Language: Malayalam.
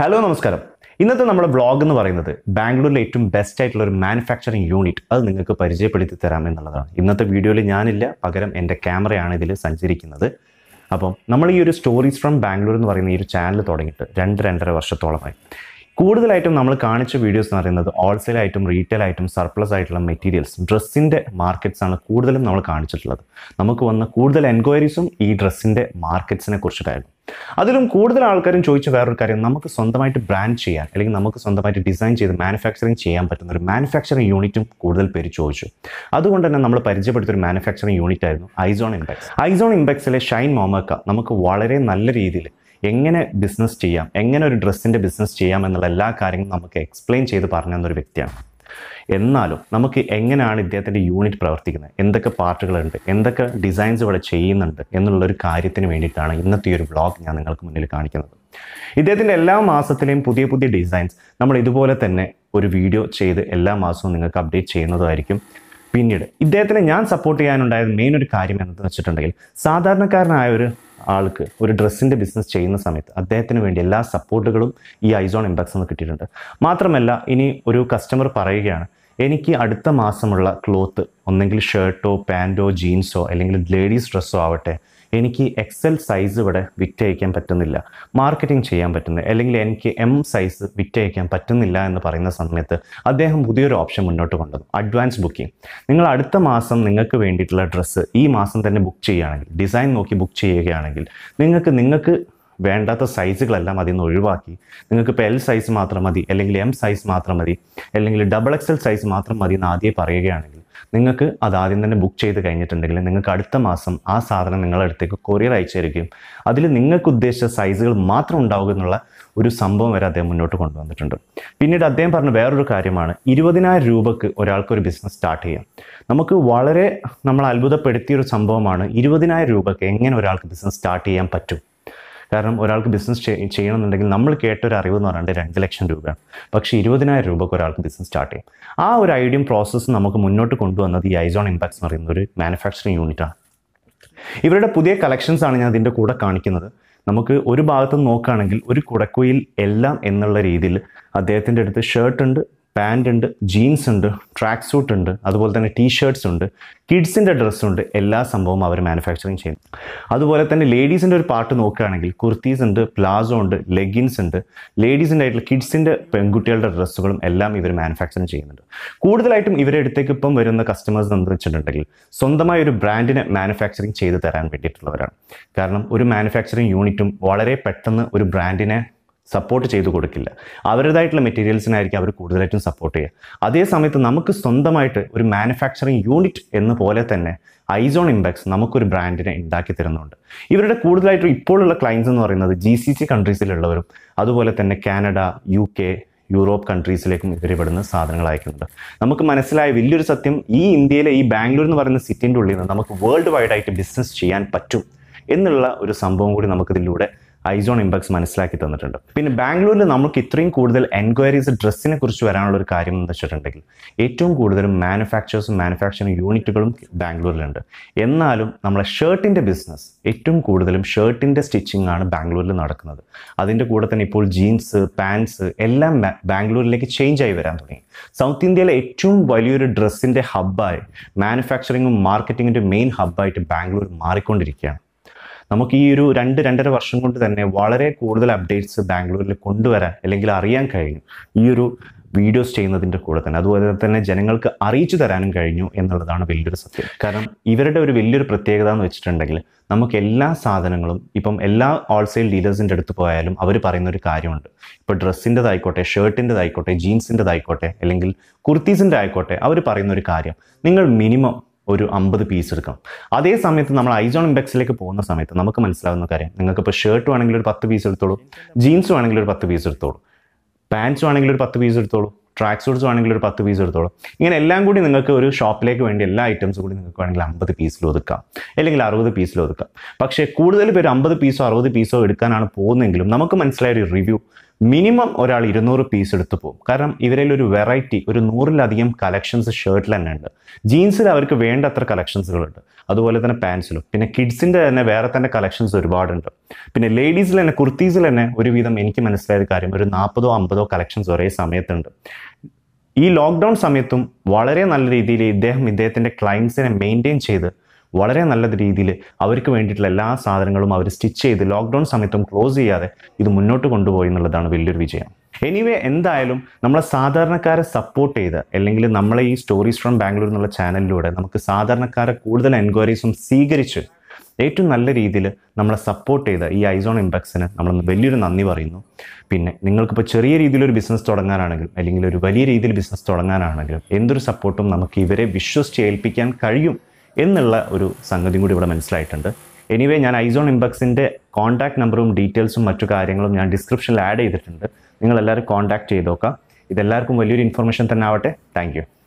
ഹലോ നമസ്കാരം. ഇന്നത്തെ നമ്മുടെ വ്ളോഗ് എന്ന് പറയുന്നത് ബാംഗ്ലൂരിലെ ഏറ്റവും ബെസ്റ്റ് ആയിട്ടുള്ള ഒരു മാനുഫാക്ചറിങ് യൂണിറ്റ് അത് നിങ്ങൾക്ക് പരിചയപ്പെടുത്തി തരാം എന്നുള്ളതാണ്. ഇന്നത്തെ വീഡിയോയിൽ ഞാനില്ല പകരം എന്റെ ക്യാമറയാണ് ഇതിൽ സഞ്ചരിക്കുന്നത്. അപ്പം നമ്മൾ ഈ ഒരു സ്റ്റോറീസ് ഫ്രം ബാംഗ്ലൂർ എന്ന് പറയുന്ന ഈ ഒരു ചാനൽ തുടങ്ങിയിട്ട് രണ്ട് രണ്ടര വർഷത്തോളമായി. കൂടുതലായിട്ടും നമ്മൾ കാണിച്ച വീഡിയോസ് എന്ന് പറയുന്നത് ഹോൾസെയിൽ ആയിട്ടും റീറ്റെയിൽ ആയിട്ടും സർപ്ലസ് ആയിട്ടുള്ള മെറ്റീരിയൽസ് ഡ്രസ്സിന്റെ മാർക്കറ്റ്സ് ആണ് കൂടുതലും നമ്മൾ കാണിച്ചിട്ടുള്ളത്. നമുക്ക് വന്ന കൂടുതൽ എൻക്വയറീസും ഈ ഡ്രസ്സിന്റെ മാർക്കറ്റ്സിനെ കുറിച്ചിട്ടായിരുന്നു. അതിലും കൂടുതൽ ആൾക്കാരും ചോദിച്ച വേറൊരു കാര്യം നമുക്ക് സ്വന്തമായിട്ട് ബ്രാൻഡ് ചെയ്യാൻ അല്ലെങ്കിൽ നമുക്ക് സ്വന്തമായിട്ട് ഡിസൈൻ ചെയ്ത് മാനുഫാക്ചറിങ് ചെയ്യാൻ പറ്റുന്ന ഒരു മാനുഫാക്ചറിങ് യൂണിറ്റും കൂടുതൽ പേര് ചോദിച്ചു. അതുകൊണ്ട് തന്നെ നമ്മൾ പരിചയപ്പെടുത്തിയ ഒരു മാനുഫാക്ചറിങ് യൂണിറ്റ് ആയിരുന്നു ഐസോൺ ഇമ്പാക്സ് ഐസോൺ ഇമ്പാക്സിലെ ഷൈൻ മോമക്ക നമുക്ക് വളരെ നല്ല രീതിയിൽ എങ്ങനെ ബിസിനസ് ചെയ്യാം എങ്ങനെ ഒരു ഡ്രസ്സിന്റെ ബിസിനസ് ചെയ്യാം എന്നുള്ള എല്ലാ കാര്യങ്ങളും നമുക്ക് എക്സ്പ്ലെയിൻ ചെയ്ത് പറഞ്ഞു തന്നൊരു വ്യക്തിയാണ്. എന്നാലും നമുക്ക് എങ്ങനെയാണ് ഇദ്ദേഹത്തിന്റെ യൂണിറ്റ് പ്രവർത്തിക്കുന്നത് എന്തൊക്കെ പാർട്ടുകളുണ്ട് എന്തൊക്കെ ഡിസൈൻസ് ഇവിടെ ചെയ്യുന്നുണ്ട് എന്നുള്ളൊരു കാര്യത്തിന് വേണ്ടിയിട്ടാണ് ഇന്നത്തെ ഈ ഒരു വ്ളോഗ് ഞാൻ നിങ്ങൾക്ക് മുന്നിൽ കാണിക്കുന്നത്. ഇദ്ദേഹത്തിന്റെ എല്ലാ മാസത്തിലെയും പുതിയ പുതിയ ഡിസൈൻസ് നമ്മൾ ഇതുപോലെ തന്നെ ഒരു വീഡിയോ ചെയ്ത് എല്ലാ മാസവും നിങ്ങൾക്ക് അപ്ഡേറ്റ് ചെയ്യുന്നതായിരിക്കും. പിന്നീട് ഇദ്ദേഹത്തിനെ ഞാൻ സപ്പോർട്ട് ചെയ്യാനുണ്ടായ മെയിൻ ഒരു കാര്യം എന്തെന്ന് വെച്ചിട്ടുണ്ടെങ്കിൽ സാധാരണക്കാരനായ ഒരു ആൾക്ക് ഒരു ഡ്രസ്സിന്റെ ബിസിനസ് ചെയ്യുന്ന സമയത്ത് അദ്ദേഹത്തിന് വേണ്ടി എല്ലാ സപ്പോർട്ടുകളും ഈ ഐസോൺ ഇമ്പാക്സ് നിന്ന് കിട്ടിയിട്ടുണ്ട്. മാത്രമല്ല ഇനി ഒരു കസ്റ്റമർ പറയുകയാണ് എനിക്ക് അടുത്ത മാസമുള്ള ക്ലോത്ത് ഒന്നെങ്കിൽ ഷർട്ടോ പാന്റോ ജീൻസോ അല്ലെങ്കിൽ ലേഡീസ് ഡ്രസ്സോ ആവട്ടെ എനിക്ക് എക്സൽ സൈസ് ഇവിടെ വിറ്റയക്കാൻ പറ്റുന്നില്ല. മാർക്കറ്റിംഗ് ചെയ്യാൻ പറ്റുന്നില്ല. അല്ലെങ്കിൽ എനിക്ക് എം സൈസ് വിറ്റയക്കാൻ പറ്റുന്നില്ല എന്ന് പറയുന്ന സമയത്ത് അദ്ദേഹം പുതിയൊരു ഓപ്ഷൻ മുന്നോട്ട് കൊണ്ടുവന്നു. അഡ്വാൻസ് ബുക്കിംഗ് നിങ്ങൾ അടുത്ത മാസം നിങ്ങൾക്ക് വേണ്ടിയിട്ടുള്ള ഡ്രസ്സ് ഈ മാസം തന്നെ ബുക്ക് ചെയ്യുകയാണെങ്കിൽ ഡിസൈൻ നോക്കി ബുക്ക് ചെയ്യുകയാണെങ്കിൽ നിങ്ങൾക്ക് നിങ്ങൾക്ക് വേണ്ടാത്ത സൈസുകളെല്ലാം അതിൽ നിന്ന് ഒഴിവാക്കി. നിങ്ങൾക്ക് ഇപ്പോൾ എൽ സൈസ് മാത്രം മതി അല്ലെങ്കിൽ എം സൈസ് മാത്രം മതി അല്ലെങ്കിൽ ഡബിൾ എക്സ് എൽ സൈസ് മാത്രം മതി എന്ന് ആദ്യം പറയുകയാണെങ്കിൽ നിങ്ങൾക്ക് അത് ആദ്യം തന്നെ ബുക്ക് ചെയ്ത് കഴിഞ്ഞിട്ടുണ്ടെങ്കിൽ നിങ്ങൾക്ക് അടുത്ത മാസം ആ സാധനം നിങ്ങളുടെ അടുത്തേക്ക് കൊറിയർ അയച്ചു തരികയും അതിൽ നിങ്ങൾക്ക് ഉദ്ദേശിച്ച സൈസുകൾ മാത്രം ഉണ്ടാവുക എന്നുള്ള ഒരു സംഭവം വരെ അദ്ദേഹം മുന്നോട്ട് കൊണ്ടുവന്നിട്ടുണ്ട്. പിന്നീട് അദ്ദേഹം പറഞ്ഞ വേറൊരു കാര്യമാണ് ഇരുപതിനായിരം രൂപക്ക് ഒരാൾക്ക് ഒരു ബിസിനസ് സ്റ്റാർട്ട് ചെയ്യാം. നമുക്ക് വളരെ നമ്മൾ അത്ഭുതപ്പെടുത്തിയ ഒരു സംഭവമാണ് ഇരുപതിനായിരം രൂപക്ക് എങ്ങനെ ഒരാൾക്ക് ബിസിനസ് സ്റ്റാർട്ട് ചെയ്യാൻ പറ്റും? കാരണം ഒരാൾക്ക് ബിസിനസ് ചെയ്യണമെന്നുണ്ടെങ്കിൽ നമ്മൾ കേട്ടൊരു അറിവ് എന്ന് പറയുന്നത് രണ്ട് ലക്ഷം രൂപയാണ്. പക്ഷേ ഇരുപതിനായിരം രൂപയ്ക്ക് ഒരാൾക്ക് ബിസിനസ് സ്റ്റാർട്ട് ചെയ്യും. ആ ഒരു ഐഡിയും പ്രോസസ്സും നമുക്ക് മുന്നോട്ട് കൊണ്ടുവന്നത് ഈ ഐസോൺ ഇമ്പാക്ട്സ് എന്ന് പറയുന്ന ഒരു മാനുഫാക്ചറിങ് യൂണിറ്റാണ് ഇവരുടെ പുതിയ കളക്ഷൻസ് ആണ് ഞാൻ ഇതിന്റെ കൂടെ കാണിക്കുന്നത്. നമുക്ക് ഒരു ഭാഗത്ത് നോക്കുകയാണെങ്കിൽ ഒരു കുടക്കുയിൽ എല്ലാം എന്നുള്ള രീതിയിൽ അദ്ദേഹത്തിന്റെ അടുത്ത് ഷർട്ട് ഉണ്ട് പാന്റ് ഉണ്ട് ജീൻസ് ഉണ്ട് ട്രാക്ക് സൂട്ട് ഉണ്ട് അതുപോലെ തന്നെ ടീ ഷർട്ട്സ് ഉണ്ട് കിഡ്സിന്റെ ഡ്രസ്സുണ്ട് എല്ലാ സംഭവവും അവർ മാനുഫാക്ചറിങ് ചെയ്യുന്നു അതുപോലെ തന്നെ ലേഡീസിന്റെ ഒരു പാർട്ട് നോക്കുകയാണെങ്കിൽ കുർത്തീസ് ഉണ്ട് പ്ലാസോ ഉണ്ട് ലെഗിൻസ് ഉണ്ട് ലേഡീസിന്റെ ആയിട്ടുള്ള കിഡ്സിന്റെ പെൺകുട്ടികളുടെ ഡ്രസ്സുകളും എല്ലാം ഇവർ മാനുഫാക്ചറിങ് ചെയ്യുന്നുണ്ട്. കൂടുതലായിട്ടും ഇവരുടെ അടുത്തേക്ക് ഇപ്പം വരുന്ന കസ്റ്റമേഴ്സ് എന്ന് വെച്ചിട്ടുണ്ടെങ്കിൽ സ്വന്തമായ ഒരു ബ്രാൻഡിനെ മാനുഫാക്ചറിങ് ചെയ്ത് തരാൻ വേണ്ടിയിട്ടുള്ളവരാണ്. കാരണം ഒരു മാനുഫാക്ചറിങ് യൂണിറ്റും വളരെ പെട്ടെന്ന് ഒരു ബ്രാൻഡിനെ സപ്പോർട്ട് ചെയ്തു കൊടുക്കില്ല. അവരുടേതായിട്ടുള്ള മെറ്റീരിയൽസിനായിരിക്കും അവർ കൂടുതലായിട്ടും സപ്പോർട്ട് ചെയ്യുക. അതേ സമയത്ത് നമുക്ക് സ്വന്തമായിട്ട് ഒരു മാനുഫാക്ചറിങ് യൂണിറ്റ് എന്ന പോലെ തന്നെ ഐസോൺ ഇമ്പാക്സ് നമുക്കൊരു ബ്രാൻഡിനെ ഉണ്ടാക്കി തരുന്നുണ്ട്. ഇവരുടെ കൂടുതലായിട്ടും ഇപ്പോഴുള്ള ക്ലയൻസ് എന്ന് പറയുന്നത് ജി സി സി കൺട്രീസിലുള്ളവരും അതുപോലെ തന്നെ കാനഡ യു കെ യൂറോപ്പ് കൺട്രീസിലേക്കും ഇവർ ഇവിടുന്ന് സാധനങ്ങൾ അയക്കുന്നുണ്ട്. നമുക്ക് മനസ്സിലായ വലിയൊരു സത്യം ഈ ഇന്ത്യയിലെ ഈ ബാംഗ്ലൂർ എന്ന് പറയുന്ന സിറ്റിന്റെ ഉള്ളിൽ നിന്ന് നമുക്ക് വേൾഡ് വൈഡ് ആയിട്ട് ബിസിനസ് ചെയ്യാൻ പറ്റും എന്നുള്ള ഒരു സംഭവം കൂടി നമുക്കിതിലൂടെ ഐസോൺ ഇമ്പാക്സ് മനസ്സിലാക്കി തന്നിട്ടുണ്ട്. പിന്നെ ബാംഗ്ലൂരിൽ നമുക്ക് ഇത്രയും കൂടുതൽ എൻക്വയറീസ് ഡ്രസ്സിനെ കുറിച്ച് വരാനുള്ള ഒരു കാര്യം എന്ന് വെച്ചിട്ടുണ്ടെങ്കിൽ ഏറ്റവും കൂടുതൽ മാനുഫാക്ചേഴ്സും മാനുഫാക്ചറിങ് യൂണിറ്റുകളും ബാംഗ്ലൂരിലുണ്ട്. എന്നാലും നമ്മളെ ഷർട്ടിന്റെ ബിസിനസ് ഏറ്റവും കൂടുതലും ഷർട്ടിന്റെ സ്റ്റിച്ചിങ് ആണ് ബാംഗ്ലൂരിൽ നടക്കുന്നത്. അതിന്റെ കൂടെ തന്നെ ഇപ്പോൾ ജീൻസ് പാൻസ് എല്ലാം ബാംഗ്ലൂരിലേക്ക് ചേഞ്ച് ആയി വരാൻ തുടങ്ങി. സൗത്ത് ഇന്ത്യയിലെ ഏറ്റവും വലിയൊരു ഡ്രസ്സിന്റെ ഹബ്ബായി മാനുഫാക്ചറിങ്ങും മാർക്കറ്റിങ്ങിന്റെ മെയിൻ ഹബ്ബായിട്ട് ബാംഗ്ലൂർ മാറിക്കൊണ്ടിരിക്കുകയാണ്. നമുക്ക് ഈ ഒരു രണ്ട് രണ്ടര വർഷം കൊണ്ട് തന്നെ വളരെ കൂടുതൽ അപ്ഡേറ്റ്സ് ബാംഗ്ലൂരിൽ കൊണ്ടുവരാൻ അല്ലെങ്കിൽ അറിയാൻ കഴിഞ്ഞു. ഈ ഒരു വീഡിയോസ് ചെയ്യുന്നതിന്റെ കൂടെ തന്നെ. അതുപോലെ തന്നെ ജനങ്ങൾക്ക് അറിയിച്ചു തരാനും കഴിഞ്ഞു എന്നുള്ളതാണ് വലിയൊരു സത്യം. കാരണം ഇവരുടെ ഒരു വലിയൊരു പ്രത്യേകത എന്ന് വെച്ചിട്ടുണ്ടെങ്കിൽ നമുക്ക് എല്ലാ സാധനങ്ങളും ഇപ്പം എല്ലാ ഹോൾസെയിൽ ഡീലേഴ്സിന്റെ അടുത്ത് പോയാലും അവർ പറയുന്ന ഒരു കാര്യമുണ്ട്. ഇപ്പോൾ ഡ്രസ്സിന്റെതായിക്കോട്ടെ ഷർട്ടിന്റെതായിക്കോട്ടെ ജീൻസിന്റെതായിക്കോട്ടെ അല്ലെങ്കിൽ കുർത്തീസിന്റെ ആയിക്കോട്ടെ അവർ പറയുന്ന ഒരു കാര്യം. നിങ്ങൾ മിനിമം ഒരു അമ്പത് പീസ് എടുക്കണം. അതേ സമയത്ത് നമ്മൾ ഐസോൺ ഇമ്പെക്സിലേക്ക് പോകുന്ന സമയത്ത് നമുക്ക് മനസ്സിലാവുന്ന കാര്യം നിങ്ങൾക്ക് ഇപ്പോൾ ഷർട്ട് വേണമെങ്കിൽ ഒരു പത്ത് പീസ് എടുത്തോളൂ ജീൻസ് വേണമെങ്കിൽ ഒരു പത്ത് പീസ് എടുത്തോളൂ പാൻസ് വേണമെങ്കിൽ ഒരു പത്ത് പീസ് എടുത്തോളൂ ട്രാക്ക് സൂട്ട്സ് വേണമെങ്കിൽ ഒരു പത്ത് പീസ് എടുത്തോളൂ. ഇങ്ങനെ എല്ലാം കൂടി നിങ്ങൾക്ക് ഒരു ഷോപ്പിലേക്ക് വേണ്ടി എല്ലാ ഐറ്റംസ് കൂടി നിങ്ങൾക്ക് വേണമെങ്കിൽ അമ്പത് പീസിൽ ഒതുക്കാം അല്ലെങ്കിൽ അറുപത് പീസിൽ ഒതുക്കാം. പക്ഷേ കൂടുതൽ പേര് അമ്പത് പീസോ അറുപത് പീസോ എടുക്കാനാണ് പോകുന്നതെങ്കിലും നമുക്ക് മനസ്സിലായ ഒരു റിവ്യൂ മിനിമം ഒരാൾ ഇരുന്നൂറ് പീസ് എടുത്തു പോകും കാരണം ഇവരിൽ ഒരു വെറൈറ്റി ഒരു നൂറിലധികം കളക്ഷൻസ് ഷർട്ടിൽ തന്നെ ഉണ്ട്. ജീൻസിൽ അവർക്ക് വേണ്ടത്ര കളക്ഷൻസുകളുണ്ട് അതുപോലെ തന്നെ പാൻസിലും പിന്നെ കിഡ്സിന്റെ തന്നെ വേറെ തന്നെ കളക്ഷൻസ് ഒരുപാടുണ്ട്. പിന്നെ ലേഡീസിൽ തന്നെ കുർത്തീസിൽ തന്നെ ഒരുവിധം എനിക്ക് മനസ്സിലായ കാര്യം ഒരു നാൽപ്പതോ അമ്പതോ കളക്ഷൻസ് ഒരേ സമയത്തുണ്ട്. ഈ ലോക്ക്ഡൗൺ സമയത്തും വളരെ നല്ല രീതിയിൽ ഇദ്ദേഹം ഇദ്ദേഹത്തിന്റെ ക്ലയൻസിനെ മെയിന്റെയിൻ ചെയ്ത് വളരെ നല്ല രീതിയിൽ അവർക്ക് വേണ്ടിയിട്ടുള്ള എല്ലാ സാധനങ്ങളും അവർ സ്റ്റിച്ച് ചെയ്ത് ലോക്ക്ഡൗൺ സമയത്തും ക്ലോസ് ചെയ്യാതെ ഇത് മുന്നോട്ട് കൊണ്ടുപോയി എന്നുള്ളതാണ് വലിയൊരു വിജയം. എനിവേ എന്തായാലും നമ്മളെ സാധാരണക്കാരെ സപ്പോർട്ട് ചെയ്ത് അല്ലെങ്കിൽ നമ്മളെ ഈ സ്റ്റോറീസ് ഫ്രം ബാംഗ്ലൂർ എന്നുള്ള ചാനലിലൂടെ നമുക്ക് സാധാരണക്കാരെ കൂടുതൽ എൻക്വയറീസും സ്വീകരിച്ച് ഏറ്റവും നല്ല രീതിയിൽ നമ്മളെ സപ്പോർട്ട് ചെയ്ത ഈ ഐസോൺ ഇമ്പാക്സിന് നമ്മൾ വലിയൊരു നന്ദി പറയുന്നു. പിന്നെ നിങ്ങൾക്കിപ്പോൾ ചെറിയ രീതിയിലൊരു ബിസിനസ് തുടങ്ങാനാണെങ്കിലും അല്ലെങ്കിൽ ഒരു വലിയ രീതിയിൽ ബിസിനസ് തുടങ്ങാനാണെങ്കിലും എന്തൊരു സപ്പോർട്ടും നമുക്ക് ഇവരെ വിശ്വസിച്ച് ഏൽപ്പിക്കാൻ കഴിയും എന്നുള്ള ഒരു സംഗതിയും കൂടി ഇവിടെ മനസ്സിലായിട്ടുണ്ട്. എനിവേ ഞാൻ ഐസോൺ ഇമ്പക്സിന്റെ കോൺടാക്ട് നമ്പറും ഡീറ്റെയിൽസും മറ്റു കാര്യങ്ങളും ഞാൻ ഡിസ്ക്രിപ്ഷനിൽ ആഡ് ചെയ്തിട്ടുണ്ട്. നിങ്ങളെല്ലാവരും കോൺടാക്ട് ചെയ്ത് നോക്കാം. ഇതെല്ലാവർക്കും വലിയൊരു ഇൻഫർമേഷൻ തന്നെ ആവട്ടെ. താങ്ക്